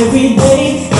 every day.